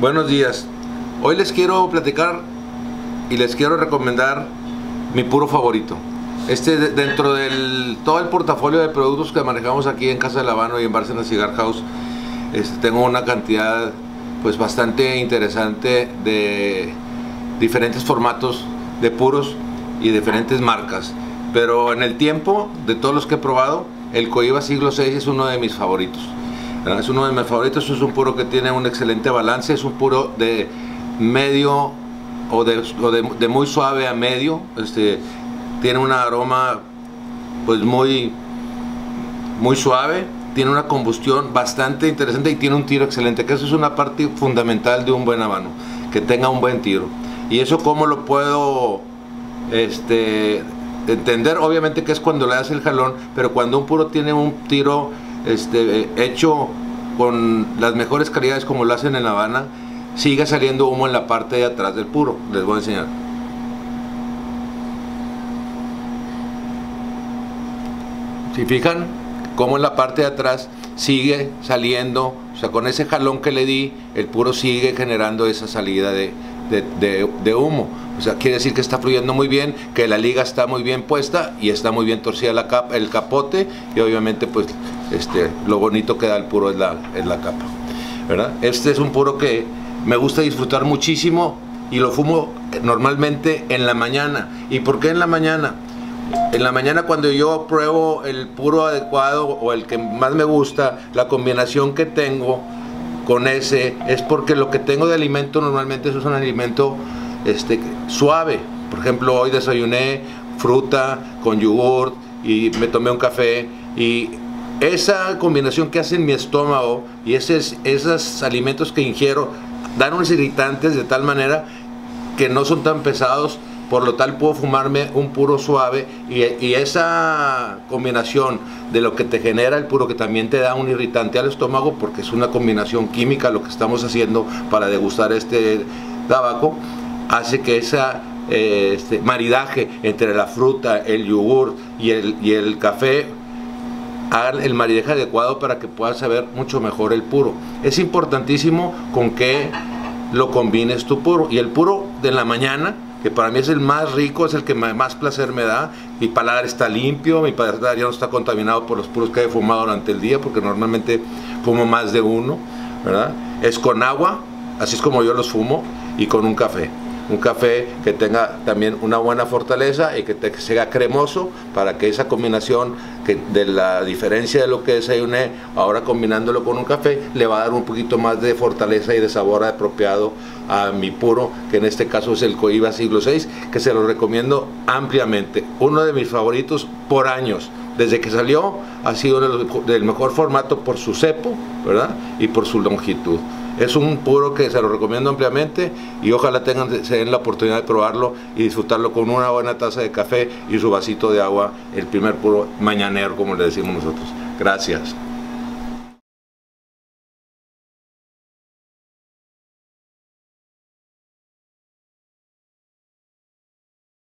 Buenos días. Hoy les quiero platicar y les quiero recomendar mi puro favorito. Este dentro del todo el portafolio de productos que manejamos aquí en Casa de Lavano y en Barcelona Cigar House, este, tengo una cantidad pues bastante interesante de diferentes formatos de puros y diferentes marcas. Pero en el tiempo de todos los que he probado, el Coiba Siglo VI es uno de mis favoritos. Es uno de mis favoritos, es un puro que tiene un excelente balance, es un puro de medio o de, muy suave a medio, este, tiene un aroma pues muy, muy suave, tiene una combustión bastante interesante y tiene un tiro excelente, que eso es una parte fundamental de un buen habano, que tenga un buen tiro. Y eso cómo lo puedo este, entender, obviamente que es cuando le das el jalón, pero cuando un puro tiene un tiro este, hecho con las mejores calidades como lo hacen en La Habana, siga saliendo humo en la parte de atrás del puro. Les voy a enseñar. Si fijan, como en la parte de atrás sigue saliendo, o sea, con ese jalón que le di, el puro sigue generando esa salida de, de, humo. O sea, quiere decir que está fluyendo muy bien, que la liga está muy bien puesta y está muy bien torcida la el capote y obviamente pues este, lo bonito que da el puro es la, la capa. ¿verdad? Este es un puro que me gusta disfrutar muchísimo y lo fumo normalmente en la mañana. ¿Y por qué en la mañana? En la mañana cuando yo pruebo el puro adecuado o el que más me gusta, la combinación que tengo, con ese es porque lo que tengo de alimento normalmente es un alimento este, suave. Por ejemplo, hoy desayuné fruta con yogur y me tomé un café y esa combinación que hace en mi estómago y esos, esos alimentos que ingiero dan unos irritantes de tal manera que no son tan pesados por lo tal puedo fumarme un puro suave y, esa combinación de lo que te genera el puro que también te da un irritante al estómago porque es una combinación química lo que estamos haciendo para degustar este tabaco hace que esa eh, este maridaje entre la fruta, el yogur y el, y el café hagan el maridaje adecuado para que puedas saber mucho mejor el puro. Es importantísimo con qué lo combines tu puro. Y el puro de la mañana que para mí es el más rico, es el que más placer me da. Mi paladar está limpio, mi paladar ya no está contaminado por los puros que he fumado durante el día, porque normalmente fumo más de uno, ¿verdad? Es con agua, así es como yo los fumo, y con un café un café que tenga también una buena fortaleza y que, sea cremoso para que esa combinación que de la diferencia de lo que desayuné, ahora combinándolo con un café, le va a dar un poquito más de fortaleza y de sabor apropiado a mi puro, que en este caso es el Coiba siglo VI, que se lo recomiendo ampliamente. Uno de mis favoritos por años. Desde que salió ha sido del mejor formato por su cepo, ¿verdad? Y por su longitud. Es un puro que se lo recomiendo ampliamente y ojalá tengan se den la oportunidad de probarlo y disfrutarlo con una buena taza de café y su vasito de agua, el primer puro mañanero como le decimos nosotros. Gracias.